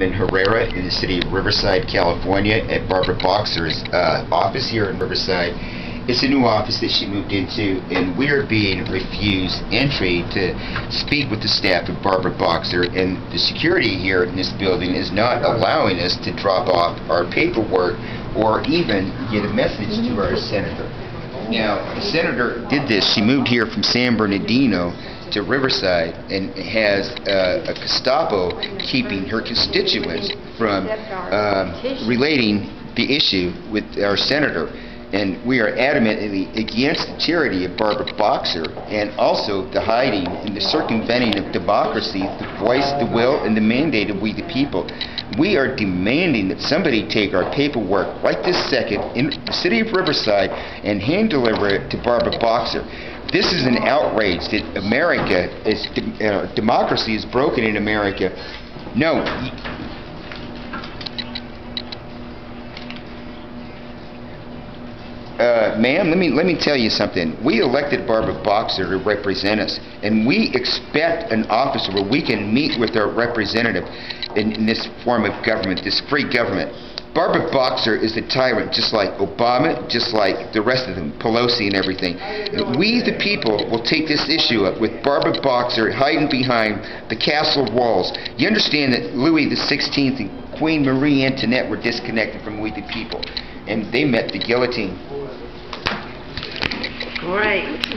in Herrera in the city of Riverside, California, at Barbara Boxer's uh, office here in Riverside. It's a new office that she moved into, and we are being refused entry to speak with the staff of Barbara Boxer, and the security here in this building is not allowing us to drop off our paperwork or even get a message to our senator. Now, the senator did this. She moved here from San Bernardino to Riverside and has uh, a Gestapo keeping her constituents from um, relating the issue with our senator. And we are adamantly against the tyranny of Barbara Boxer and also the hiding and the circumventing of democracy, the voice, the will, and the mandate of we the people. We are demanding that somebody take our paperwork right this second in the city of Riverside and hand deliver it to Barbara Boxer. This is an outrage that America is uh, democracy is broken in America. No. Uh, ma'am, let me let me tell you something. We elected Barbara Boxer to represent us, and we expect an officer where we can meet with our representative in, in this form of government, this free government. Barbara Boxer is a tyrant, just like Obama, just like the rest of them, Pelosi and everything. We, the people, will take this issue up with Barbara Boxer hiding behind the castle walls. You understand that Louis XVI and Queen Marie Antoinette were disconnected from we, the people, and they met the guillotine. Great.